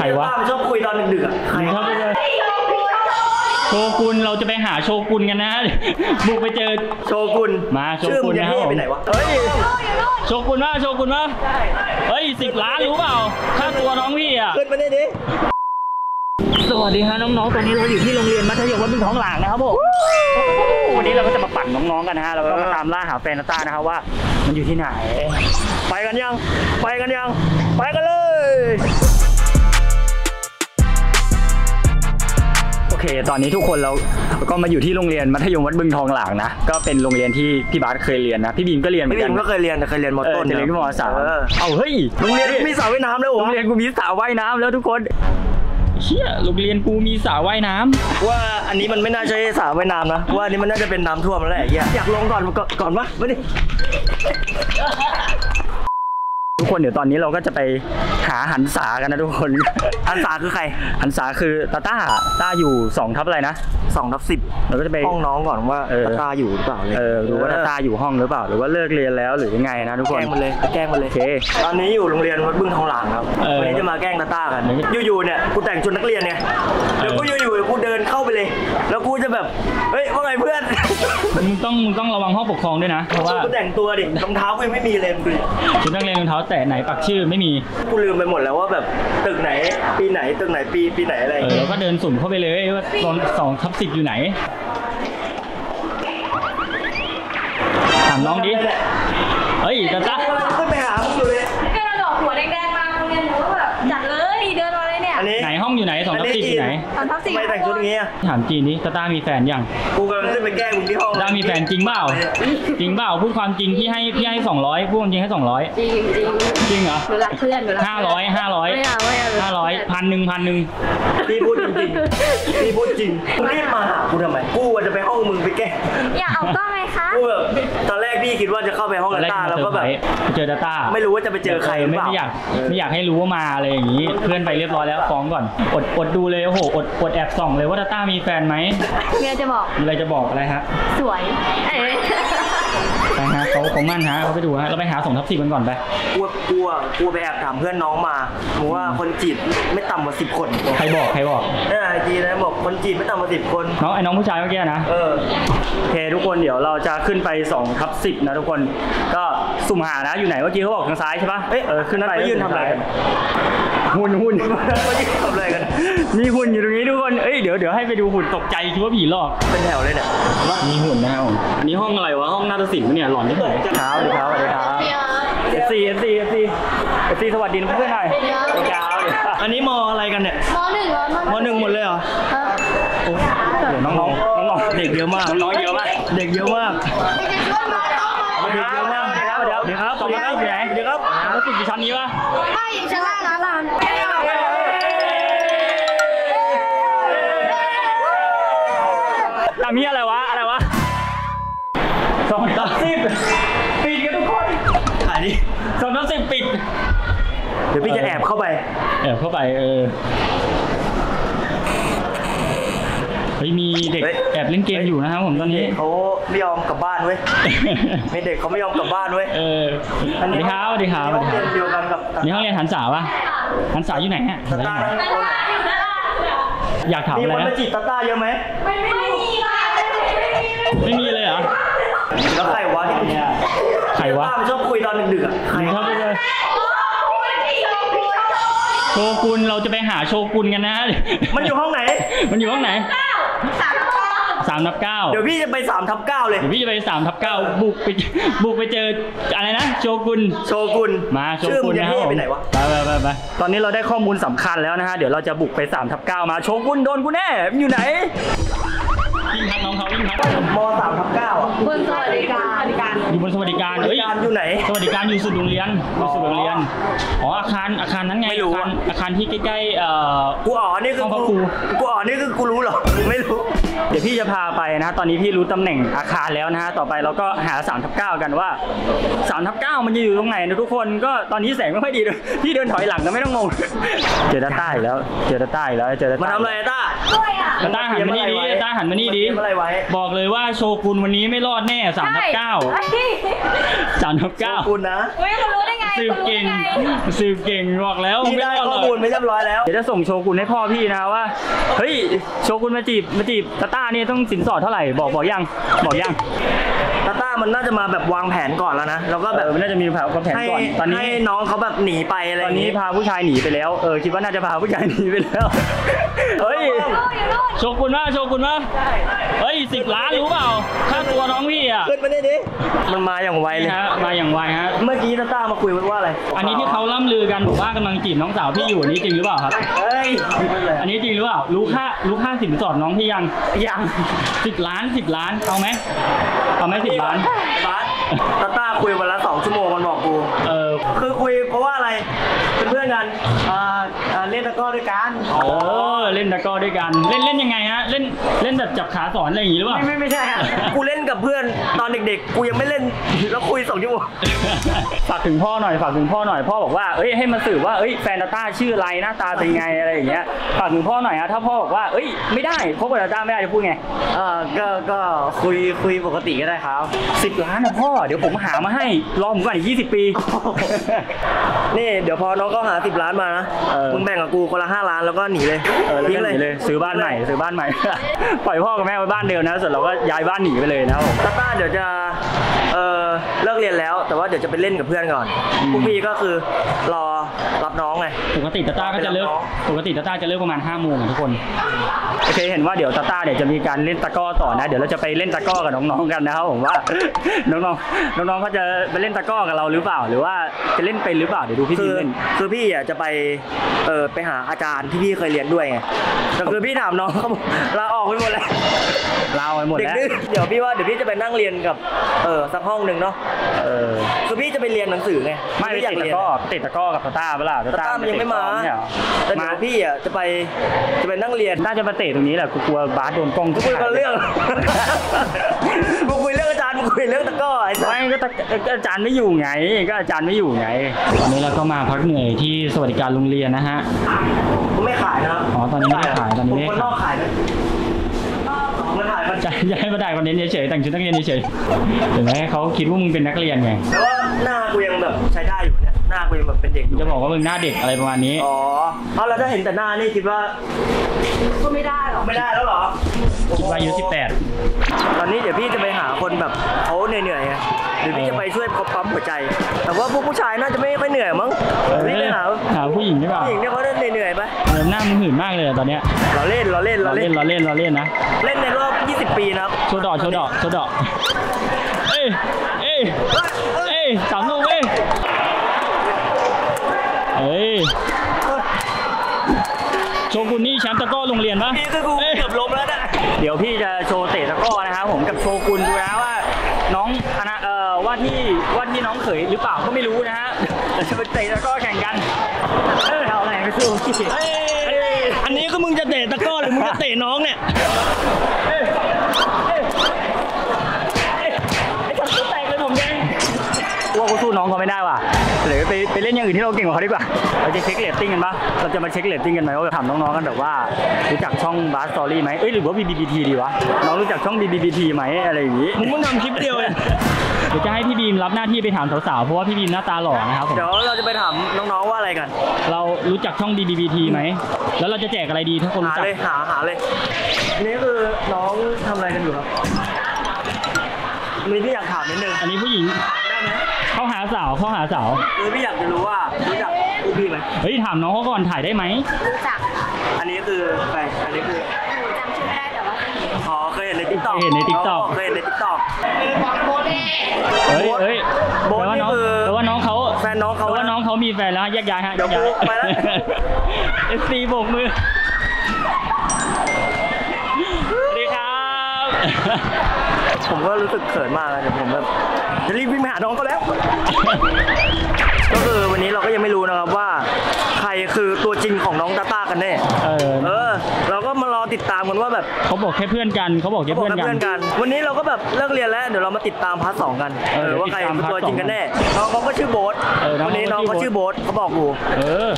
ใครวะป้ามันชอบคุยตอนดึกๆอะใครมึงเข้าไปเลยโชกุนเราจะไปหาโชกุนกันนะ บุกไปเจอโชกุนมาโชชื่อกุมึนงจะนะครับเท่ผมไปไหนวะเฮ้ยโชกุนว่าโชกุนว่าเฮ้ยสิบล้านรู้เปล่าค่าตัวน้องพี่อะขึ้นมาได้ดิสวัสดีฮะน้องๆ ตอนนี้เราอยู่ที่โรงเรียนมัธยมวัดบึงท้องหลางนะครับผมวันนี้เราก็จะมาปั่นน้องๆ กันนะฮะ เราก็มาตามล่าหาแฟนนาต้านะครับว่า มันอยู่ที่ไหน ไปกันยัง ไปกันยัง ไปกันเลย เค ตอนนี้ทุกคนเราก็มาอยู่ที่โรงเรียนมัธยมวัดบึงทองหลางนะ ก็เป็นโรงเรียนที่พี่บาสเคยเรียนนะ พี่บีมก็เรียนเหมือพี่นบิกันมก็เคยเรียนแต่เคยเรียนมเออต้นแต่เรียนที่มสามเออเอาเฮ้ยโรงเรียนมีสระว่ายน้ำแล้วเหรโรองเรียนกูมีสระว่ายน้ำแล้วทุกคนเชี่ยโรงเรียนกูมีสระว่ายน้ำว่าอันนี้มันไม่น่าใช่สระว่ายน้ำนะว่าอันนี้มันน่าจะเป็นน้ำท่วมแล้วแหละไอ้เหี้ยอยากลงก่อนก่อนก่อนวะมาดิทุก คนเดี๋ยวตอนนี้เราก็จะไปหาหันษากันนะทุกคนอันสาคือใคร หันษาคือตาต้าต้าอยู่2ทับอะไรนะสองทับสิบเราก็จะไปห้องน้องก่อนว่าเออตาตาอยู่หรือเปล่าเลยเออดูว่าตาต้าอยู่ห้องหรือเปล่า หรือว่าเลิกเรียนแล้วหรือยังไงนะทุกคแกนล้งมันเลยแกล้งมันเลยโอเคตอนนี้อยู่โรงเรียนวัดบึ้งทองหลางครับเออวันนี้จะมาแกล้งตาต้ากันเดี๋ยวอยู่ๆเนี่ยกูแต่งชุดนักเรียนไงเออเดี๋ยวกูอยู่ๆกูเดินเข้าไปเลย แล้วกูจะแบบเฮ้ยว่าไงเพื่อนมึงต้องมึงต้องระวังห้องปกครองด้วยนะเพราะว่ากูแต่งตัวดิรองเท้ากูยังไม่มีเลยมึงดูดิชุดนักเรียนรองเท้าแตะไหนปักชื่อไม่มีกูลืมไปหมดแล้วว่าแบบตึกไหน ปีไหนตึกไหนปีปีไหนอะไรเออเราก็เดินสุ่มเข้าไปเลยว่าตอนสองทับสิบอยู่ไหนถามน้องดิเฮ้ยตาต้า องอยู่ไหนสองทับสิบอยู่ไหนตอนทับสี่ทำไมแต่งชุดอย่างงี้อะถามจีนนี้ตาต้ามีแฟนยังกูกำลังขึ้นไปแกล้งมึงที่ห้องตาต้ามีแฟนจริงเปล่าจริงเปล่าพูดความจริงพี่ให้พี่ให้สองร้อยพูดความจริงให้สองร้อยจริงจริงจริงเหรอหนูรักเพื่อนหนูรักห้าร้อยห้าร้อยไม่เอาไม่เอาห้าร้อยพันหนึ่งพันหนึ่งพี่พูดจริงๆพี่พูดจริงมึงรีบมาหากูทำไมกูอะจะไปห้องมึงไปแกล้งอยากเอากล้ องไหมคะกูแบบตอนแรกพี่คิดว่าจะเข้าไปห้องตอนแรกตามาแล้วเซอก็ร์ไพแบรบส์เจอดาต้าไม่รู้ว่าจะไปเจอใครหรือไม่เปล่าไม่อยากไม่อยากให้รู้ว่ามาอะไรอย่างนี้ เพื่อนไปเรียบร้อยแล้วฟ้องก่อน อดอดดูเลยโอ้โหอดอดแอบส่องเลยว่าดาต้ามีแฟนไหมเมียจะบอกมีอะไรจะบอกอะไรฮะสวยเอ๊ะไปฮะ เขาเขามั่นฮะเขาไปดูฮะเราไปหาสองทับสิบกันก่อนไปกลัวกลัวกลัวไปแอบถามเพื่อนน้องมาบอกว่าคนจีบไม่ต่ำกว่าสิบคนใครบอกใครบอกเออไอจีนะบอกคนจีบไม่ต่ำกว่าสิบคนน้องไอ้น้องผู้ชายเมื่อกี้นะเออโอเคทุกคนเดี๋ยวเราจะขึ้นไป2ทับ10นะทุกคนก็สุ่มหานะอยู่ไหนเมื่อกี้เขาบอกทางซ้ายใช่ปะเอ้ยเออขึ้นไปไปยืนทำอะไรกันหุ่นหุ่นมายืนทำอะไรกัน มีหุ่นอยู่ตรงนี้ทุกคน เอ้ย เดี๋ยวเดี๋ยวให้ไปดูหุ่นตกใจคิดว่าผีหลอก เป็นแถวเลยเนี่ยมีหุ่นนะครับผมอันนี้ห้องอะไรวะ ห้องนาฏศิลป์ปะเนี่ย หลอนที่ไหนเช้าดีครับสวัสดีครับ FC FC FC FC สวัสดีเพื่อนหน่อยสวัสดีครับสวัสดีครับอันนี้มออะไรกันเนี่ยมหนึ่งเหรอมหนึ่งหมดเลยเหรอโอ้เดี๋ยวน้องๆน้องๆเด็กเยอะมาก น้องๆเยอะมาก เด็กเยอะมากสวัสดีครับสวัสดีครับสวัสดีครับสวัสดีครับอยู่ไหนสวัสดีครับนาฏศิลป์อยู่ชั้นนี้ปะไม่อยู่ชั้นล่างนะลานามนี้อะไรวะ อะไรวะสองทับสิบปิดกันทุกคนถ่ายดิสองทับสิบปิด เดี๋ยวพี่จะแอบเข้าไป แอบเข้าไปเออเฮ้ยมีเด็กเฮ้ย แอบเล่นเกมอยู่นะครับผมตอนนี้ เขาไม่ยอมกลับบ้านเว้ย มีเด็กเขาไม่ยอมกลับบ้านเว้ยเออสวัสดีครับสวัสดีครับสห้วัอสงดีคเรีรัยบนเดียวกันกับนี่ห้องเรียนหันษาปะหันษาอยู่ไหนฮะตาตาทั้งคนอยากถามมีอะไรคนนะมาจีบตาตาเยอะไหมไม่ไม่มีค่ะ ไม่มีเลยเหรอแล้วใครวะที่ใครวะตามันชอบคุยตอนดึกๆอะใครมึงเข้าไปเลยโชกุนเราจะไปหาโชกุนกันนะ มันอยู่ห้องไหน มันอยู่ห้องไหนสามข้อสามทับเก้าเดี๋ยวพี่จะไปสามทับเก้าเลย เดี๋ยวพี่จะไปสามทับเก้าบุกไปบุกไปเจออะไรนะ โชกุน โชกุน มาโชชื่อกุมึนงจะนะครับเท่ผมไปไหนวะไปไปไปไปตอนนี้เราได้ข้อมูลสำคัญแล้วนะฮะ เดี๋ยวเราจะบุกไป3ทับ9มา โชกุนโดนกูแน่มันอยู่ไหน ยิ่งทักน้องเขายิ่งทักมสามทับเก้าอะบนสวัสดิการการอยู่บนสวัสดิการบเฮ้ริยการอยู่ไหน สวัสดิการอยู่สุดโรงเรียนอยู่สุดโรงเรียนอ๋ออาคารอาคารนั้นไงไม่รู้อาคารอะ อาคารที่ใกล้ๆเอ่อ กูอ๋อนี่คือห้องพระกูครู กูอ๋อนี่คือกูรู้เหรอไม่รู้เดี๋ ยวพี่จะพาไปนะ ตอนนี้พี่รู้ตำแหน่งอาคารแล้วนะฮะ ต่อไปเราก็หา3ทับ9กันว่า3ทับ9มันจะอยู่ตรงไหนนะทุกคน ก็ตอนนี้แสงไม่ค่อยดีด้วยพี่เดินถอยหลังก็ไม่ต้องงง เจอตาต้าอีกแล้ว เจอตาต้าอีกแล้วเจอตามาต้าทำอะไรต้าด้วยอะตาต้าหันมานี่ดิตาต้าหันมานี่ดิเตรียมอะไรไว้บอกเลยว่าโชกุนวันนี้ไม่รอดแน่3ทับใช่9เฮ้ย3ทับขอบคุณนะเฮ้ยคุณรู้ได้ไง9 สืบคุณรู้เก่งได้ไงสืบเก่งบอกแล้วพี่ไม่ได้รอดหข้รออกมูลไม่เรียบร้อยแล้ว เดี๋ยวจะส่งโชกุนให้พ่อพี่นะว่า เฮ้ย โชกุนมาจีบมาจีบตาต้านี่ต้องสินสอดเท่าไหร่ บอกบอกยัง บอกยังตาต้ามันน่าจะมาแบบวางแผนก่อนแล้วนะ แล้วก็แบแบบบมันน่าจะมีแผนแผนให้ก่อน ตอนนี้ให้น้องเขาแบบหนีไปอะไรตออนย่างนี้นี้พาผู้ชายหนีไปแล้ว เออคิดว่าน่าจะพาผู้ชายหนีไปแล้วเฮ้ยอยู่นู่นอยู่นู่น โชกุนว่าโชกุนว่าเฮ้ยสิบล้านรู้เปล่าค่าตัวน้องพี่อะขึ้นมาได้ดิมันมาอย่างไวเลนี่ยฮะมาอย่างไวฮะเมื่อกี้ตาต้ามาคุยว่าอะไร อันนี้ที่เขาล่ำลือกันบอกว่ากำลังจีบน้องสาวพี่อยู่อันนี้จริงหรือเปล่าครับเฮ้ยอันนี้จริงหรือเปล่ารู้ค่ารู้ค่าสินสอดน้องพี่ยังยังสิบล้านสิบล้านเอาไหมเอาไหมสิบล้านบาสตาต้าคุยวันละสองชั่วโมงมันบอกกูเออคือคุยเพราะว่าอะไรเป็นเพื่อนกันอ่าอ่าเล่นตะกร้อด้วยกันเออ เล่นตะกร้อด้วยกัน เล่นเล่นยังไงฮะ เล่นเล่นแบบจับขาสอนอะไรอย่างงี้หรือเปล่า ไม่ไม่ไม่ใช่อะกูเล่นกับเพื่อนตอนเด็กๆ กูยังไม่เล่น แล้วคุยสองชั่วโมง ฝากถึงพ่อหน่อยฝากถึงพ่อหน่อยพ่อบอกว่าเอ้ยให้มาสืบว่าเอ้ยแฟนตาต้าชื่ออะไรหน้าตาเป็นไงอะไรอย่างเงี้ยฝากถึงพ่อหน่อยฮะถ้าพ่อบอกว่าเอ้ยไม่ได้คบกับตาต้าไม่ได้จะพูดไงเออก็ก็คุยคุยปกติก็ได้ครับ สิบล้านนะพ่อเดี๋ยวผมหามาให้รอผมก่อนอีกยี่สิบปี นี่เดี๋ยวพอน้องก็หาสิบล้านมานะ เออ มึงแบ่งกับกูคนละห้าล้านแล้วก็หนีเลย เออแล้วทิ้ก็งหนีเลยซื้อบ้านใหม่ซื้อบ้านใหม่ ปล่อยพ่อกับแม่ไว้บ้านเดิมนะส่วนเราก็ย้ายบ้านหนีไปเลยนะครับผม ตาต้าเดี๋ยวจะเออ เลิกเรียนแล้ว แต่ว่าเดี๋ยวจะไปเล่นกับเพื่อนก่อนอืมพวกพี่ก็คือรอรับน้องไง ปกติตาต้าก็จะเลิกไปรับน้องปกติตาต้าจะเลิกประมาณ5้าโมงอะทุกคน โอเคเห็นว่าเดี๋ยวตาต้าเนี่ยจะมีการเล่นตะกร้อต่อนะ เดี๋ยวเราจะไปเล่นตะกร้อกับน้องๆกันนะครับผมว่า น้องๆ น้องๆเขาจะไปเล่นตะกร้อกับเราหรือเปล่า หรือว่าจะเล่นเป็นหรือเปล่า เดี๋ยวดูพี่คืทีอเล่น คือพี่อะจะไป เออไปหาอาจารย์ที่พี่เคยเรียนด้วยไง แต่คือพี่ถามน้องเขาบอกลาออกไปหมดแล้วเราไปหมดเด็กแล้วดื้อเดี๋ยวพี่ว่าเดี๋ยวพี่จะไปนั่งเรียนกับ เออสักห้องหนึ่งเนาะเออคือพี่จะไปเรียนหนังสือไงไม่ไปพี่อยากติดเรีตะยนกร้อติดตะกร้อกับตาต้าเปะล่าแต่ต้ามันยังไม่มา เนี่ยเหรอแต่เดี๋มายวพี่อะจะไปจะไปนั่งเรียนน่าจะมาเตะตรงนี้แหละกูกลัวบาสโดนกล้องกูคุยกันเรื่องกูคุยเรื่องอาจารย์กูคุยเรื่องตะกร้อไอ้สัส ไม่ก็ตะก็อาจารย์ไม่อยู่ไง ก็อาจารย์ไม่อยู่ไงตอนนี้เราก็มาพักเหนื่อยที่สวัสดิการโรงเรียนนะฮะกูไม่ขายนะอ๋อตอนนี้ไม่ได้ขายตอนนี้ไม่ได้ผมคนนอกขายไห มมันขายมันจะจะให้มาได้คอนเทนต์เฉยๆแต่งชุดนักเรียนเฉยๆเห็นไหมเขาคิดว่ามึงเป็นนักเรียนไงแต่ว่าหน้ากูยังแบบใช้ได้อยู่เนี่ยหน้ากูยังแบบเป็นเด็กอยู่จะบอกว่ามึงหน้าเด็กอะไรประมาณนี้อ๋อเอาแล้วถ้าเห็นแต่หน้านี่คิดว่าก็ไม่ได้หรอกไม่ได้แล้วเหรอคิดว่าอายุ18 ตอนนี้เดี๋ยวพี่จะไปหาคนแบบเขาเหนื่อยๆไงเดี๋ยวพี่จะไปช่วยเขาปั๊มหัวใจ แต่ว่าพวกผู้ชายน่าจะไม่ค่อยเหนื่อยมั้งเดี๋ยวพี่ไปหาหาผู้หญิงดีกว่าผู้หญิงเนี่ยเขา หน้ามึงหื่นมากเลยอะตอนเนี้ยเราเล่นเราเล่นเราเราเล่เล่นนเราเล่นเราเล่นนะเล่นในรอบ 20 ปีนะครับโชว์ดอกโชว์ดอกโชว์ดอกเอ้ยเอ้ยเอ้ยสามลูกเว้ยเอ้ยโชกุนนี่แชมป์ตะกร้อโรงเรียนปะพี่คือกูเอ้ย เกือบล้มแล้วนะเดี๋ยวพี่จะโชว์เตะตะกร้อนะครับผมกับโชกุนดูนะว่า น้องอนาเอ่อว่าที่ว่าที่น้องเขยหรือเปล่าก็ไม่รู้นะฮะเดี๋ยวจะไปเตะตะกร้อแข่งกันเออเอาอะไรไปสู้พี่เอ้ยอันนี้ก็มึง จะเตะตะก้อหรือมึงจะเตะน้องเนี่ยไอ้สัตว์ตัวแตกเลยผมแดงว่ากูสู้น้องเขาไม่ได้ว่ะหรือไปไปเล่นอย่างอื่นที่เราเก่งกว่าเขาดีกว่า เราจะเช็คเรตติ้งกันปะเราจะมาเช็คเรตติ้งกันไหมว่าจะถามน้องๆกันแบบว่ารู้จักช่องบาสตอรี่ไหมเอ้ยหรือว่า BBBT ดีวะ น้องรู้จักช่อง BBBT ไหมอะไรอย่างงี้ มึงเพิ่งทำคลิปเดียวเอง เดี๋ยวจะให้พี่บีมรับหน้าที่ไปถามสาวๆ เพราะว่าพี่บีมหน้าตาหล่อนะครับผม เดี๋ยวเราจะไปถามน้องๆว่าอะไรกัน เรารู้จักช่อง BBBT ไหม แล้วเราจะแจกอะไรดีถ้าคนหารู้จัก เลยหาหาเลยอันนี้คือน้องทำอะไรกันอยู่ครับ มีที่อยากถามนิดนึงอันนี้ผู้หญิงได้ไหมเข้าหาสาวเข้าหาสาว คือพี่อยากจะรู้ว่ารู้จักพวกพี่ไหมเฮ้ยถามน้องเขาก่อนถ่ายได้ไหมรู้จัก อันนี้คือใครอันนี้คือหนูจำชื่อไม่ได้แต่ว่าเคยเห็น อ๋อเคย เห็นใน TikTok เคยเห็นใน TikTok เคยเห็นใน TikTok เฮ้ยเฮ้ยโบ๊ทแปลว่าน้องนี่คือแปลว่าน้องเขาแฟนน้องเขาแปลว่าน้องเขามีแฟนแล้วแยกย้ายฮะเดี๋ยวแยกย้ายกูไปแล้ว FC โบกมือสวัสดีครับผมก็รู้สึกเขินมากเลยเดี๋ยวผมแบบจะรีบวิ่งไปหาน้องเขาแล้ว ค่เพื่อนกันเขาบอกแค่เขาบอกเพื่อนกับกันเพื่อนกัน วันนี้เราก็แบบเลิกเรียนแล้วเดี๋ยวเรามาติดตามพาร์ทสองกันเออเออว่าใครติดตามเป็นตัวพาร์ทจริงกันแน่น้องเขาก็ชื่อโบ๊ทเออน้องวันนี้น้องเขาเขาชื่ชื่ออโบ๊โบ๊ททเขาบอกกูเออ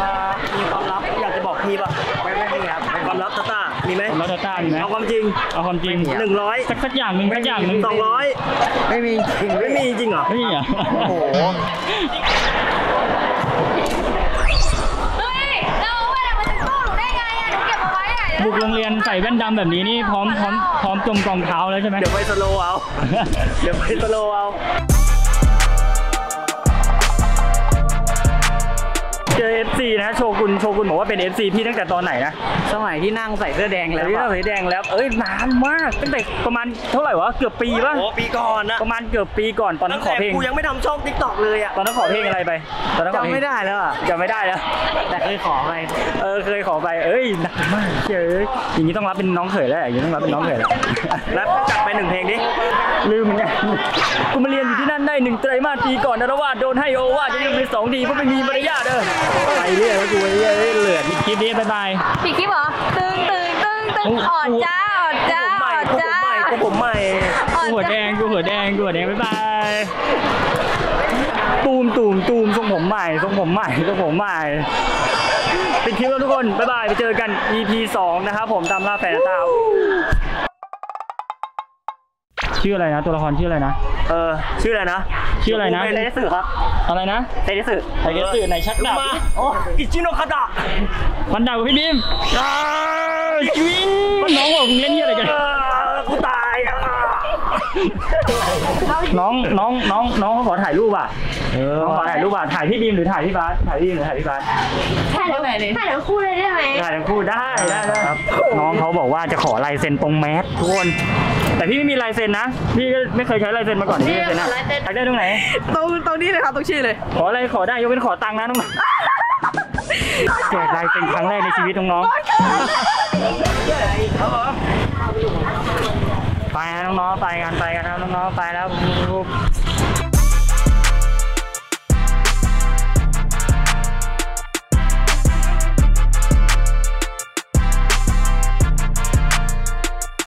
มามีความลับอยากจะบอกพี่ป่ะไม่ไม่มีครับความลับตาตามีไหมแล้วดาต้ามีไหม เอาความจริงเอาความจริงหนึ่งร้อยสักสักอย่างหนึ่งสักอย่างหนึ่งสองร้อยไม่มีจริงไม่มีจริงเหรอ ไม่มีอะโอ้โห เฮ้ยเราเอาไปไหนมาจากตู้หนูได้ไงอะหนูเก็บเอาไว้ไหน บุกโรงเรียนใส่แว่นดำแบบนี้นี่พร้อมพร้อมพร้อมจมกองเท้าแล้วใช่ไหม เดี๋ยวไปสโลว์เอา เดี๋ยวไปสโลว์เอา เจอ FC นะโชกุนโชกุนบอกว่าเป็น FC พี่ตั้งแต่ตอนไหนนะสมัยที่นั่งใส่เสื้อแดงแล้แล้ววที่อะเราสีแดงแล้วเอ้ยนานมากตั้งแต่ประมาณเท่าไหร่วะเกือบปีป่ะโอ้ปีก่อนนะประมาณเกือบปีก่อนตอนนั้นขอเพลงกูยังไม่ทำช่องทิกตอกเลยอะตอนนั้นขอเพลงอะไรไปตอนนั้นขอเพลงจำไม่ได้แล้วอะจำไม่ได้แล้วแต่เคยขอไปเออเคยขอไปเอ้ยหนักมากเจ้ยอย่างนี้ต้องรับเป็นน้องเขยแล้วอย่างนี้ต้องรับเป็นน้องเขยแล้วแล้วจัดไปหนึ่งเพลงดิลืมเหมือนกันกูมาเรียนอยู่ที่ นั่นได้หนึ่งไตรมาสปีก่อนนรวาสโดนให้โอวาสจะยังเป็นสองดีเพราะไม่มีมารยาทเด้อไปเรื่อยแล้วกูไอ้เหี้ยเอ้ยเหลือดคลิปนี้บ๊ายบายปิดคลิปเหรอ ตึงตึงตึงตึงออดจ้าออดจ้าผมใหอม่อดกูผมจ้าใหม่กูผมใหม่ออกูดหัวแดจ้างกูหัวแดงกูหัวแดงบ๊ายบายตูมตูมตูมทรงผมใหม่ทรงผมใหม่ทรงผมใหม่ปิดคลิปแล้วทุกคน บ๊ายบาย ไปเจอกัน EP 2 นะครับผมตามล่าแฟนตาว ชื่ออะไรนะตัวละครชื่ออะไรนะ เออชื่ออะไรนะชื่ออะไรนะเตเดสึครับอะไรนะเตเดสึไทเกสึไหนชักดาบมาโอ้อิจิโนคาดะฟันดาบกับพี่บีมอ้าวจริงน้องบอกมึงเล่นเหี้ยอะไรกัน เออกูตายอะ น้องน้องน้องน้องเขาขอถ่ายรูปอะเออขอถ่ายรูปอะถ่ายพี่บีมหรือถ่ายพี่บาสถ่ายพี่บีมหรือถ่ายพี่บาสถ่ายทั้งถ่ายทั้งคู่เลยได้ไหมถ่ายทั้งคู่ได้ได้ได้ครับ น้องเขาบอกว่าจะขอลายเซ็นตรงแมสทุกคน แต่พี่ไม่มีลายเซ็นนะ พี่ก็ไม่เคยใช้ลายเซ็นมาก่อนพี่ลายเซ็นนะอยากได้ตรงไหน ตรงตรงนี้เลยครับตรงชื่อเลย ขออะไรขอได้ยกเป็นขอตังค์นะน้องแจกลายเซ็นครั้งแรกในชีวิตน้องๆ ไปนะน้องๆไปกันไปกันนะน้องๆไปแล้ว